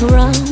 Run.